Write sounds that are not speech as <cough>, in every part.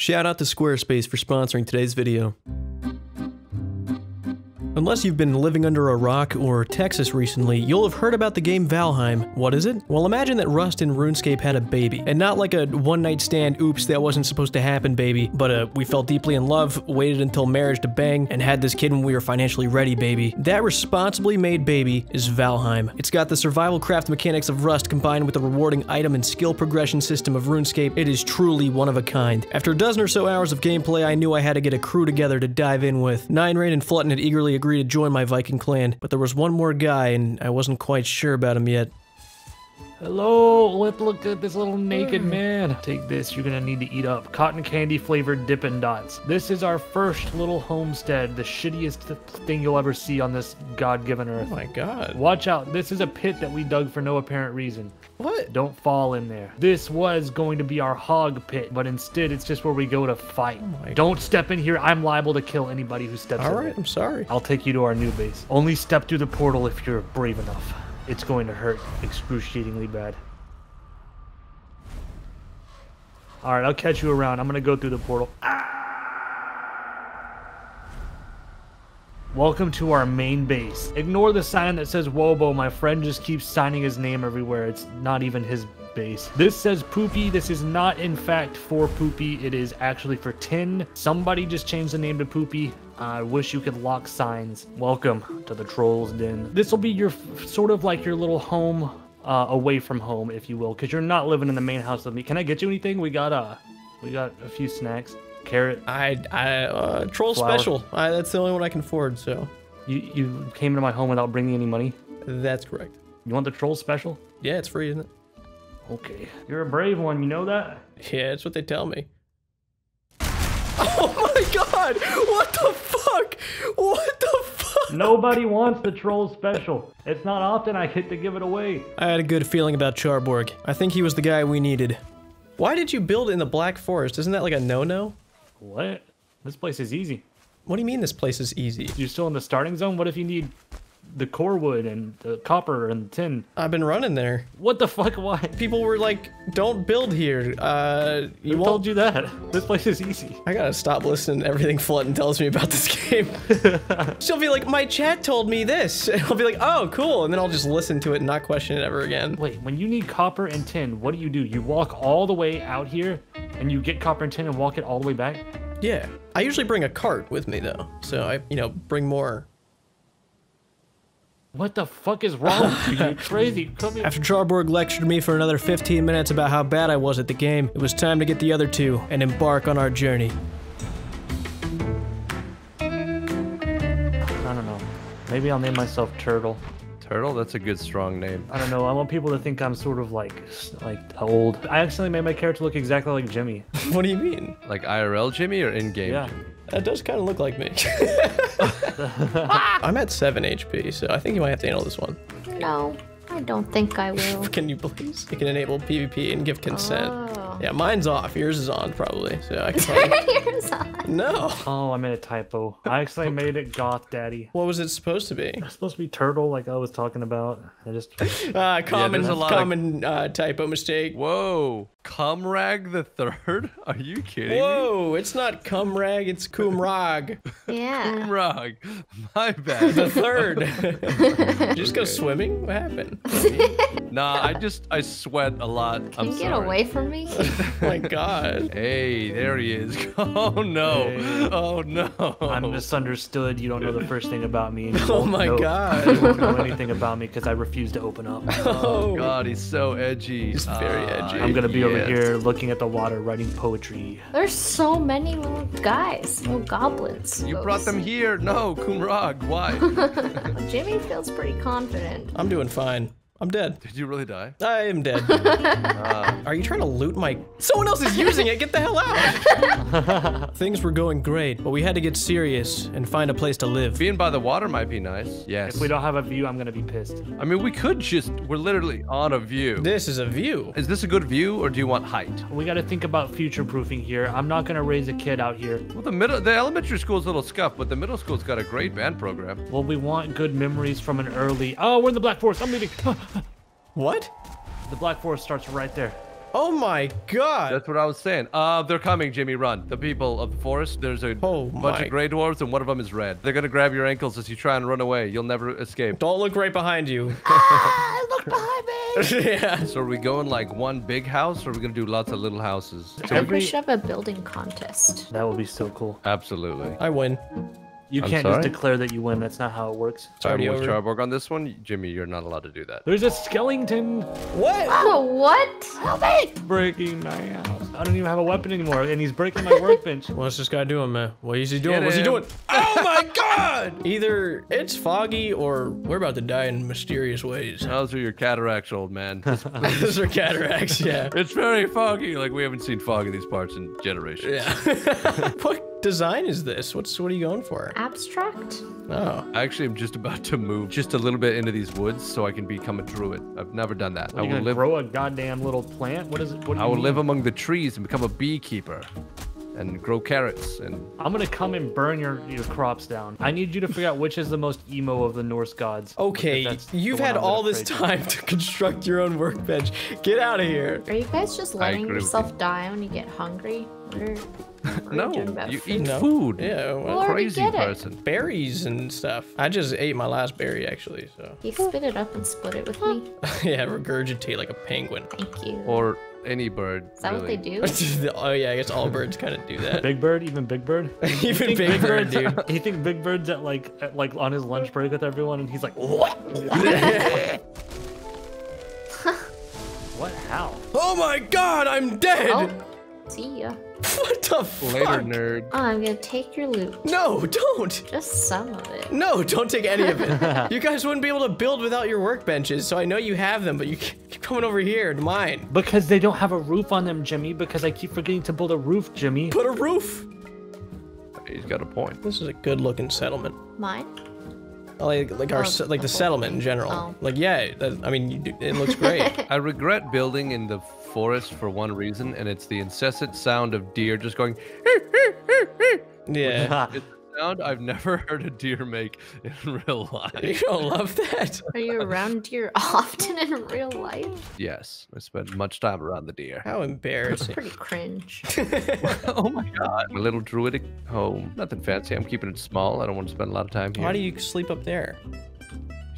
Shout out to Squarespace for sponsoring today's video. Unless you've been living under a rock or Texas recently, you'll have heard about the game Valheim. What is it? Well, imagine that Rust and RuneScape had a baby. And not like a one night stand, oops, that wasn't supposed to happen baby, but uh, we fell deeply in love, waited until marriage to bang, and had this kid when we were financially ready baby. That responsibly made baby is Valheim. It's got the survival craft mechanics of Rust combined with the rewarding item and skill progression system of RuneScape. It is truly one of a kind. After a dozen or so hours of gameplay, I knew I had to get a crew together to dive in with. Nine Rain and Flutten had eagerly agreed to join my Viking clan, but there was one more guy and I wasn't quite sure about him yet. Hello, let's look at this little naked hmm. man. Take this, you're gonna need to eat up. Cotton candy flavored Dippin' Dots. This is our first little homestead, the shittiest thing you'll ever see on this God-given oh earth. Oh my god. Watch out, this is a pit that we dug for no apparent reason. What? Don't fall in there. This was going to be our hog pit, but instead it's just where we go to fight. Oh my Don't step in here, I'm liable to kill anybody who steps in Alright, there. I'm sorry. I'll take you to our new base. Only step through the portal if you're brave enough. It's going to hurt excruciatingly bad. Alright, I'll catch you around. I'm gonna go through the portal. Ah! Welcome to our main base. Ignore the sign that says Wobo. My friend just keeps signing his name everywhere. It's not even his base. This says Poopy. This is not, in fact, for Poopy. It is actually for Tin. Somebody just changed the name to Poopy. I wish you could lock signs. Welcome to the Troll's Den. This will be your sort of like your little home uh, away from home, if you will, because you're not living in the main house with me. Can I get you anything? We got uh, we got a few snacks. Carrot. I, I, uh, troll Flower. special. I, that's the only one I can afford, so You you came into my home without bringing any money. that's correct. You want the troll special? Yeah, it's free, isn't it? Okay. You're a brave one. You know that. Yeah, that's what they tell me. Oh my god! What the fuck? What the fuck? Nobody wants the troll special. It's not often I get to give it away. I had a good feeling about Charborg. I think he was the guy we needed. Why did you build in the Black Forest? Isn't that like a no-no? What? This place is easy. What do you mean this place is easy? You're still in the starting zone. What if you need the core wood and the copper and the tin? I've been running there. What the fuck? <laughs> Why? People were like, don't build here. Uh, you Who won't told you that? <laughs> This place is easy. I gotta stop listening to everything Flutten tells me about this <laughs> game. She'll be like, my chat told me this. And I'll be like, oh, cool. And then I'll just listen to it and not question it ever again. Wait, when you need copper and tin, what do you do? You walk all the way out here and you get copper and tin and walk it all the way back? Yeah. I usually bring a cart with me, though. So I, you know, bring more. What the fuck is wrong with you? You're <laughs> crazy. Come here. After Charborg lectured me for another 15 minutes about how bad I was at the game, it was time to get the other two and embark on our journey. I don't know. Maybe I'll name myself Turtle. Turtle? That's a good strong name. I don't know. I want people to think I'm sort of like like old. I accidentally made my character look exactly like Jimmy. <laughs> what do you mean? Like IRL Jimmy or in-game Yeah. Jimmy? That does kind of look like me. <laughs> I'm at 7 HP, so I think you might have to handle this one. No, I don't think I will. <laughs> Can you please? You can enable PvP and give consent. Oh. Yeah, mine's off. Yours is on, probably. So I can probably... <laughs> Yours on. No. Oh, I made a typo. I actually made it Goth Daddy. What was it supposed to be? It's supposed to be Turtle, like I was talking about. I just <laughs> Uh, common, there's a lot of- uh, typo mistake. Whoa! Comrag the third? <laughs> Are you kidding me? Whoa, it's not Cumrag, it's Kumrag. Yeah. Comrag. My bad. The third. Did you just go swimming? What happened? Nah, I just I sweat a lot. Can I'm you get sorry. away from me? <laughs> Oh my god. Hey, there he is. <laughs> Oh no. Hey. Oh no. I'm misunderstood. You don't know the first thing about me. and <laughs> Oh my know- God. You don't know anything about me because I refuse to open up. Oh, God, he's so edgy. He's very Ah, edgy. I'm gonna be over here looking at the water, writing poetry. There's so many little guys, little goblins. You brought them here. No, Kumrag. Why? Jimmy feels pretty confident. I'm doing fine. I'm dead. Did you really die? I am dead. <laughs> Ah. Are you trying to loot my... Someone else is using it! Get the hell out! <laughs> Things were going great, but we had to get serious and find a place to live. Being by the water might be nice. Yes. If we don't have a view, I'm gonna be pissed. I mean, we could just. We're literally on a view. This is a view. Is this a good view, or do you want height? We gotta think about future proofing here. I'm not gonna raise a kid out here. Well, the middle, the elementary school's a little scuffed, but the middle school's got a great band program. Well, we want good memories from an early. Oh, we're in the Black Forest. I'm leaving. <gasps> <laughs> What? the Black Forest starts right there. Oh my god. That's what I was saying. Uh, they're coming, Jimmy. Run. The people of the forest. There's a Oh bunch my- of gray dwarves, and one of them is red. They're gonna grab your ankles as you try and run away. You'll never escape. Don't look right behind you. <laughs> Ah, look behind me. <laughs> yeah. So are we going like one big house, or are we gonna do lots of little houses? I think Every- we should have a building contest. That would be so cool. Absolutely. I win. You I'm can't sorry? just declare that you win. That's not how it works. It's already I'm with over. Charborg on this one. Jimmy, you're not allowed to do that. There's a skeleton What? Oh, what? Help me! breaking my house. I don't even have a weapon anymore, and he's breaking my workbench. <laughs> What's this guy doing, man? What is he doing? Get What's he doing? Oh my god! <laughs> Either it's foggy or we're about to die in mysterious ways. Those are your cataracts, old man. <laughs> Those are cataracts, yeah. it's very foggy. Like we haven't seen fog in these parts in generations. Yeah. what design is this? What's what are you going for? Abstract? Oh. I actually am just about to move just a little bit into these woods so I can become a druid. I've never done that. Are I you will gonna live. grow a goddamn little plant? What is it? What do I you will mean? live among the trees and become a beekeeper, and grow carrots and I'm gonna come and burn your, your crops down. I need you to figure out which is the most emo of the Norse gods. Okay, you've had all this pray to. time to construct your own workbench. Get out of here. Are you guys just letting agree with yourself die when you get hungry? What are, no, you doing about food? eat No. food. Yeah, Well, well, Crazy get it. person. berries and stuff. I just ate my last berry actually, so You spit it up and split it with me. <laughs> yeah, regurgitate like a penguin. Thank you. Or any bird. Is that what they do? <laughs> <laughs> oh yeah, I guess all birds kind of do that. Big Bird, even Big Bird. <laughs> Even think Big Bird, Bird's- dude. You think Big Bird's at like at like on his lunch break with everyone, and he's like, what? What? How? oh my god, I'm dead. Oh, see ya. <laughs> What the fuck? Later, nerd. Oh, I'm gonna take your loot. No, don't. Just some of it. No, don't take any of it. <laughs> you guys wouldn't be able to build without your workbenches, so I know you have them, but you keep coming over here to mine. Because they don't have a roof on them, Jimmy. Because I keep forgetting to build a roof, Jimmy. Put a roof. He's got a point. This is a good-looking settlement. Mine? Like, like our, Oh, like the the settlement in general. Oh. Like, yeah, that, I mean, do, it looks great. <laughs> I regret building in the forest for one reason, and it's the incessant sound of deer just going. <laughs> yeah. <laughs> It's a sound I've never <laughs> heard a deer make in real <laughs> life. You life. don't love that? Are you around deer <laughs> often in real life? Yes, I spend much time around the deer. How embarrassing. Pretty cringe. oh my god. My little druidic home. Nothing fancy. I'm keeping it small. I don't want to spend a lot of time here. Why do you sleep up there?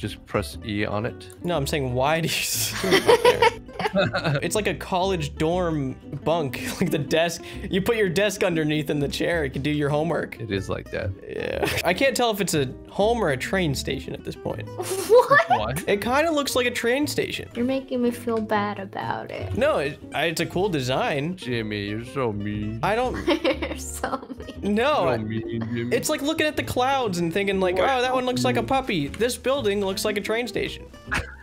Just press E on it? No, I'm saying why do you sleep <laughs> there? <laughs> it's like a college dorm bunk. <laughs> Like the desk, you put your desk underneath in the chair. You can do your homework. It is like that. Yeah. I can't tell if it's a home or a train station at this point. what? Why? It kind of looks like a train station. You're making me feel bad about it. No, it, I- it's a cool design. Jimmy, you're so mean. I don't. You're so mean. No. so I- mean, Jimmy. It's like looking at the clouds and thinking like, oh, that one looks like a puppy. This building looks like a train station.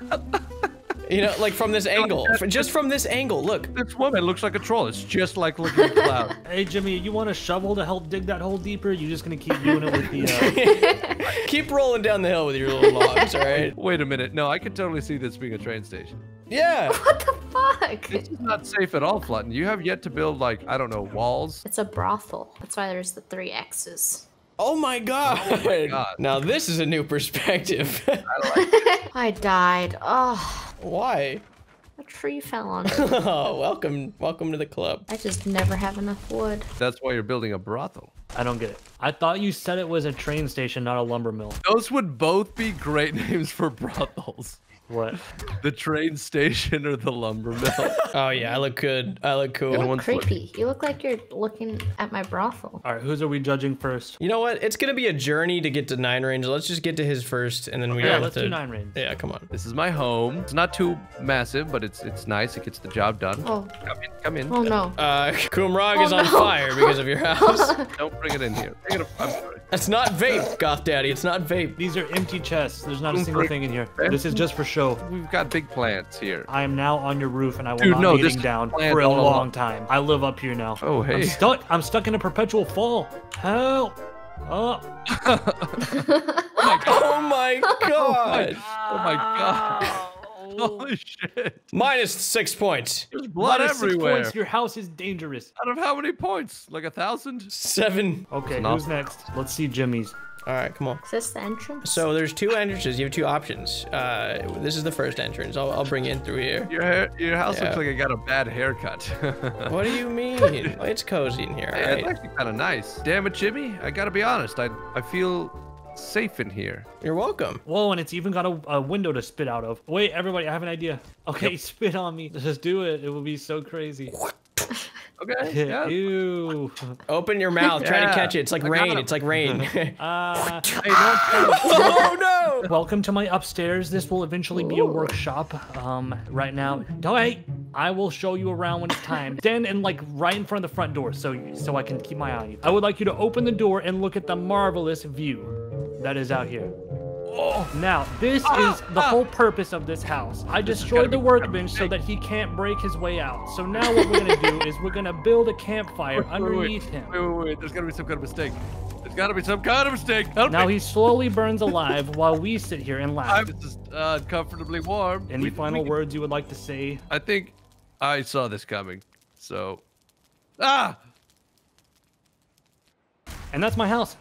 <laughs> you know, like from this angle. Just from this angle, look. This woman looks like a troll. It's just like looking at a cloud. <laughs> Hey, Jimmy, you want a shovel to help dig that hole deeper? You're just gonna keep doing it with the? Uh... <laughs> Keep rolling down the hill with your little logs, all right? Wait a minute. No, I could totally see this being a train station. Yeah. What the fuck? This is not safe at all, Flutten. You have yet to build, like, I don't know, walls. It's a brothel. That's why there's the three X's. Oh my god. Oh <laughs> god. Now this is a new perspective. <laughs> <laughs> I died. Oh, Why? a tree fell on me. Oh, welcome, welcome to the club. I just never have enough wood. That's why you're building a brothel. I don't get it. I thought you said it was a train station, not a lumber mill. Those would both be great names for brothels. What? <laughs> The train station or the lumber mill. <laughs> Oh yeah, I look good. I look cool. one- One's Creepy. You look like you're looking at my brothel. All right, whose are we judging first? You know what? It's gonna be a journey to get to Nine Rain's. Let's just get to his first, and then we Yeah, have let's to. do Nine Rain's. Yeah, come on. This is my home. It's not too massive, but it's it's nice. It gets the job done. Oh, Come in. Come in. oh no. Uh, <laughs> Kumrog Oh, is on no. fire because of your house. Don't bring it in here. Bring it up. I'm sorry. That's not vape, Goth Daddy. It's not vape. These are empty chests. There's not a single thing in here. This is just for show. We've got big plants here. I am now on your roof, and I will Dude, not no, be this getting down for a all long time. I live up here now. Oh, hey. I'm stuck. I'm stuck in a perpetual fall. Help! Oh, <laughs> <laughs> Oh my <laughs> oh oh god! Oh my god. <laughs> Holy shit. Minus six points. There's blood minus six everywhere. points. Your house is dangerous. Out of how many points? Like a thousand? Seven. Okay, who's next? Let's see Jimmy's. All right, come on. Is this the entrance? So there's two entrances. You have two options. Uh, this is the first entrance. I'll, I'll bring you in through here. Your hair, your house Yeah. looks like it got a bad haircut. <laughs> What do you mean? <laughs> it's cozy in here, all Yeah, it's actually kind of nice. Damn it, Jimmy. I gotta be honest. I I feel safe in here. You're welcome. Whoa, and it's even got a, a window to spit out of. Wait, everybody, I have an idea. Okay, <laughs> spit on me. Just do it. It will be so crazy. <laughs> Okay. <laughs> Yeah. Ew. Open your mouth. Try to catch it. It's like I rain. It's like rain. Uh, Hey, don't oh no! welcome to my upstairs. This will eventually be a workshop. Um, right now, don't wait. I will show you around when it's time. Stand and like right in front of the front door, so so I can keep my eye on you. I would like you to open the door and look at the marvelous view that is out here. Now, this is the whole purpose of this house. I destroyed the workbench so that he can't break his way out. So now what we're gonna do <laughs> is we're gonna build a campfire Wait, wait, underneath him. Wait, wait, wait. There's gotta be some kind of mistake. There's gotta be some kind of mistake. Help Now me. he slowly burns alive while we sit here and laugh. I'm just uh, uncomfortably warm. Any We- final we- words you would like to say? I think I saw this coming. So, ah, And that's my house.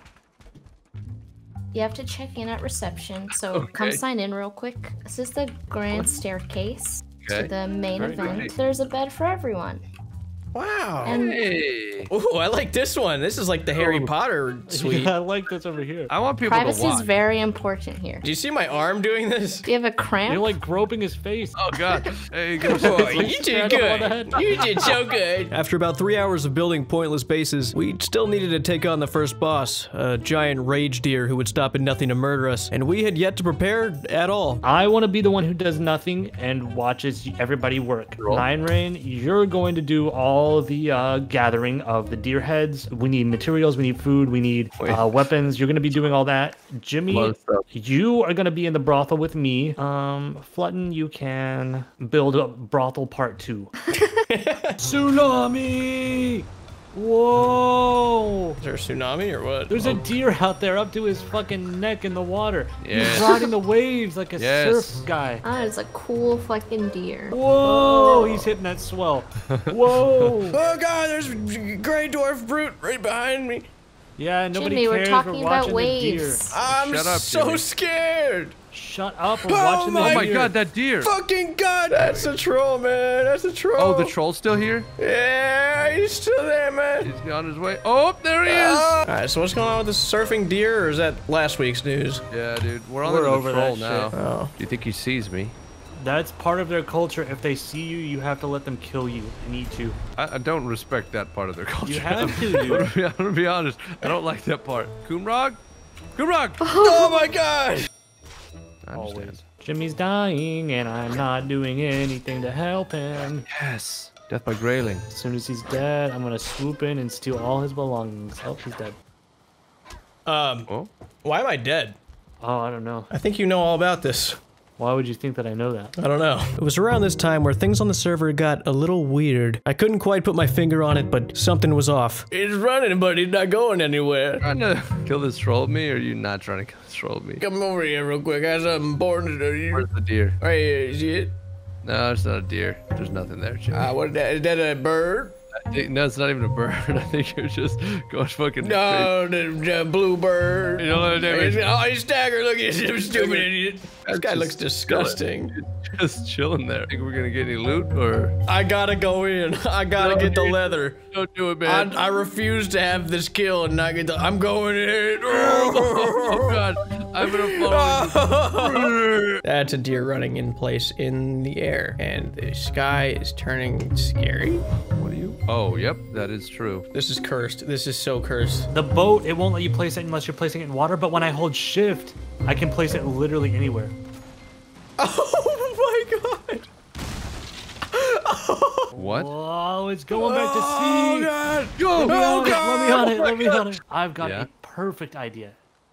You have to check in at reception, so come sign in real quick. This is the grand staircase Okay. to the main Very event. nice. There's a bed for everyone. Wow. And hey. Ooh, I like this one. This is like the Harry Ooh. Potter <laughs> suite. Yeah, I like this over here. I want people privacy to is very important here. Do you see my arm doing this? Do you have a cramp? You're like groping his face. Oh God. <laughs> Hey, get Boy, you did Scratch him on the good. You did so <laughs> good. After about three hours of building pointless bases, we still needed to take on the first boss, a giant rage deer who would stop at nothing to murder us, and we had yet to prepare at all. I want to be the one who does nothing and watches everybody work. Roll. Nine Rain, you're going to do all the uh, gathering of the deer heads. We need materials, we need food, we need uh, weapons. You're going to be doing all that. Jimmy, Lot of stuff. you are going to be in the brothel with me. Um, Flutten, you can build a brothel part two. <laughs> Tsunami! Whoa! Is there a tsunami or what? There's a deer out there up to his fucking neck in the water. Yes. He's riding the waves like a Yes. surf guy. Ah, it's a cool fucking deer. Whoa! He's hitting that swell. <laughs> Whoa! Oh god, there's a gray dwarf brute right behind me. Yeah, nobody Jimmy, we're cares. talking watching about the deer. waves. I'm Shut up, so Jimmy. scared. Shut up! We're Oh watching my the Oh my. God, that deer. Fucking god, that's a troll, man. That's a troll. Oh, the troll's still here. Yeah, he's still there, man. He's on his way. Oh, there he is. Ah. All right, so what's going on with this surfing deer, or is that last week's news? Yeah, dude. We're on We're the over troll that now. shit. Oh, Do you think he sees me? That's part of their culture. If they see you, you have to let them kill you and eat you. I, I don't respect that part of their culture. You have to, I'm dude. <laughs> I'm gonna be honest. I don't like that part. Coonrog? Coonrog! oh my god. I Always. understand. Jimmy's dying, and I'm not doing anything to help him. Yes. Death by Greyling. As soon as he's dead, I'm gonna swoop in and steal all his belongings. Oh, he's dead. Um, Oh. why am I dead? Oh, I don't know. I think you know all about this. Why would you think that I know that? I don't know. It was around this time where things on the server got a little weird. I couldn't quite put my finger on it, but something was off. It's running, but he's not going anywhere. Trying to kill this troll with me, or are you not trying to kill this troll with me? Come over here real quick. I have something important to do. Where's the deer? Right here, is it? No, it's not a deer. There's nothing there, Jimmy. Ah, what is that? Is that a bird? Think- no, it's not even a bird. <laughs> I think you're just going fucking No, the, the blue bird. You know what I mean? He's- Oh, he's staggered. Look at him, stupid idiot. This guy just looks disgusting. crazy. <laughs> Just chilling there. Think we're gonna get any loot, or I gotta go in. <laughs> I gotta No, get the leather. don't do it, I, man. I refuse to have this kill and not get the. I'm going in. <laughs> oh God, I'm gonna follow. That's a deer running in place in the air, and the sky is turning scary. what are you? Oh, yep, that is true. This is cursed. This is so cursed. The boat, it won't let you place it unless you're placing it in water, but when I hold shift, I can place it literally anywhere. <laughs> Oh my god! <laughs> What? Oh, it's going back to sea. Oh sea. god! Yo! Oh, Let me on oh it, God. let me on it, Oh, let me on it. I've got Yeah? a perfect idea.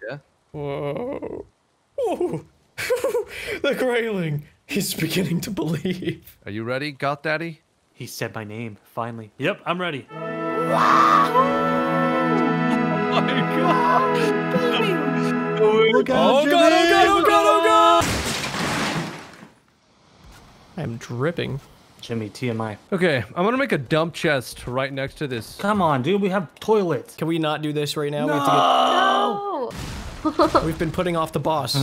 Yeah. Whoa! Whoa. <laughs> the Greyling. He's beginning to believe. Are you ready, Goth Daddy? He said my name, finally. Yep, I'm ready. Oh my God! Look out, Oh god! Oh god! Oh god! Oh god! I'm dripping. Jimmy, TMI. Okay, I'm gonna make a dump chest right next to this. Come on, dude, we have toilets. Can we not do this right now? We have to Oh, <laughs> We've been putting off the boss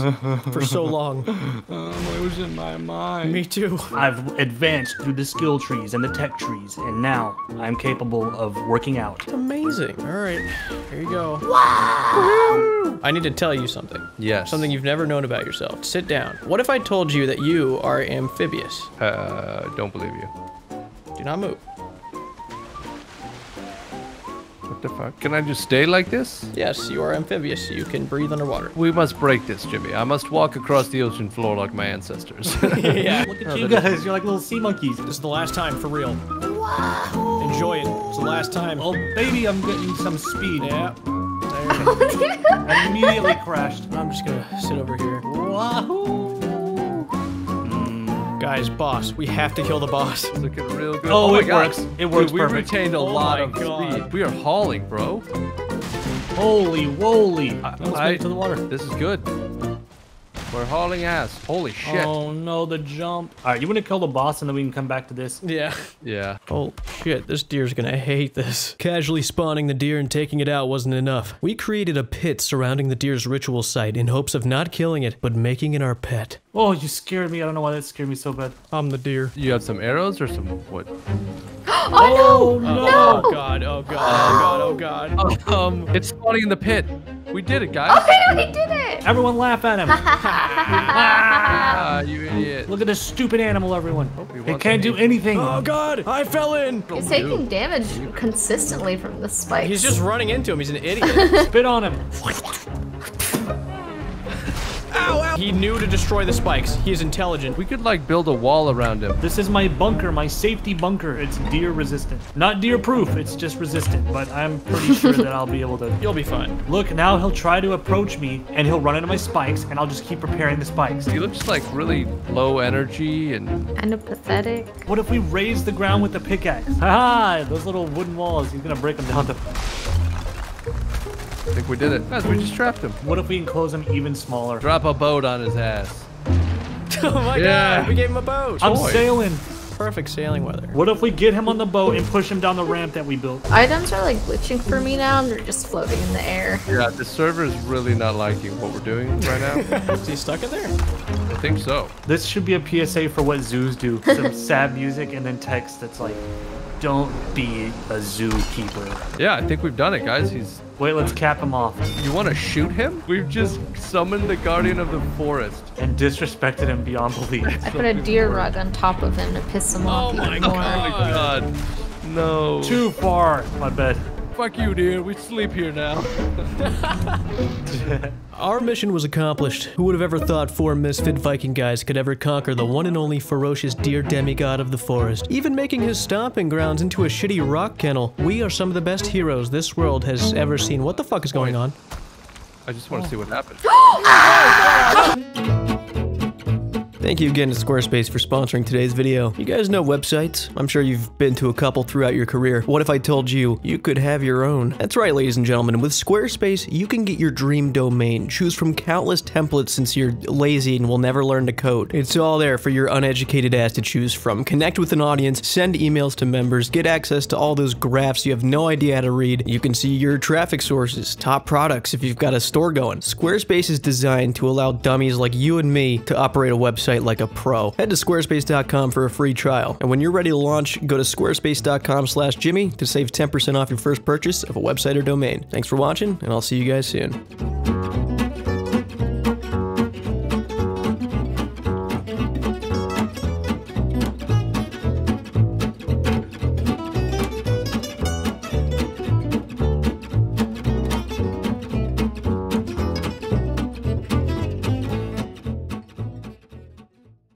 for so long. it was in my mind. Me too. I've advanced through the skill trees and the tech trees, and now I'm capable of working out. It's Amazing. All right, here you go. Wow! I need to tell you something. Yes. Something you've never known about yourself. Sit down. What if I told you that you are amphibious? Uh, don't believe you. Do not move. What the fuck? Can I just stay like this? Yes, you are amphibious. You can breathe underwater. We must break this, Jimmy. I must walk across the ocean floor like my ancestors. <laughs> yeah. Look at you guys, you're like little sea monkeys. This is the last time, for real. Enjoy it. It's the last time. Oh, baby, I'm getting some speed. Yeah. <laughs> I immediately crashed. I'm just gonna sit over here. Wahoo! Guys, boss, we have to kill the boss. Looking real good. Oh, oh, my it God. works. It works Dude, we perfect. retained a Oh lot of God. speed. We are hauling, bro. Holy woly! Let's I- to the water. This is good. We're hauling ass. Holy shit. Oh no, the jump. All right, you want to kill the boss and then we can come back to this? Yeah. Yeah. Oh shit, this deer's gonna hate this. Casually spawning the deer and taking it out wasn't enough. We created a pit surrounding the deer's ritual site in hopes of not killing it, but making it our pet. Oh, you scared me. I don't know why that scared me so bad. I'm the deer. You have some arrows or some what? <gasps> Oh no! Oh god, oh god, oh god, oh god. Um, it's spawning in the pit. We did it, guys. I know he did it. Everyone laugh at him. <laughs> Ah, you idiot. Look at this stupid animal, everyone. he It can't do anything. Oh god, I fell in. He's taking damage consistently from the spikes. He's just running into him. He's an idiot. <laughs> Spit on him. Ow, ow. He knew to destroy the spikes. He is intelligent. We could like build a wall around him. This is my bunker, my safety bunker. It's deer resistant. Not deer proof, it's just resistant, but I'm pretty <laughs> sure that I'll be able to. You'll be fine. Look, now he'll try to approach me and he'll run into my spikes and I'll just keep repairing the spikes. He looks like really low energy and kind of pathetic. What if we raise the ground with the pickaxe? Haha, those little wooden walls, he's gonna break them down to. I think we did it. Guys, we just trapped him. What if we enclose him even smaller? Drop a boat on his ass. <laughs> Oh my Yeah. god, we gave him a boat. I'm Toy. sailing. Perfect sailing weather. What if we get him on the boat and push him down the ramp that we built? Items are like glitching for me now, and they're just floating in the air. Yeah, the server is really not liking what we're doing right now. <laughs> Is he stuck in there? I think so. This should be a PSA for what zoos do. Some <laughs> sad music and then text that's like, don't be a zookeeper. Yeah, I think we've done it, guys. He's. Wait, let's cap him off. You want to shoot him? We've just summoned the guardian of the forest. And disrespected him beyond belief. I put a deer rug on top of him to piss him off Oh my. God. Oh god. No. Too far, my bed. Fuck you, dear. We sleep here now. <laughs> Our mission was accomplished. Who would have ever thought four misfit Viking guys could ever conquer the one and only ferocious deer demigod of the forest? Even making his stomping grounds into a shitty rock kennel. We are some of the best heroes this world has ever seen. What the fuck is going on? I just want to see what happens. <gasps> Ah! <laughs> Thank you again to Squarespace for sponsoring today's video. You guys know websites? I'm sure you've been to a couple throughout your career. What if I told you you could have your own? That's right, ladies and gentlemen. With Squarespace, you can get your dream domain. Choose from countless templates since you're lazy and will never learn to code. It's all there for your uneducated ass to choose from. Connect with an audience, send emails to members, get access to all those graphs you have no idea how to read. You can see your traffic sources, top products if you've got a store going. Squarespace is designed to allow dummies like you and me to operate a website like a pro. Head to squarespace.com for a free trial. And when you're ready to launch, go to squarespace.com slash Jimmy to save 10% off your first purchase of a website or domain. Thanks for watching, and I'll see you guys soon.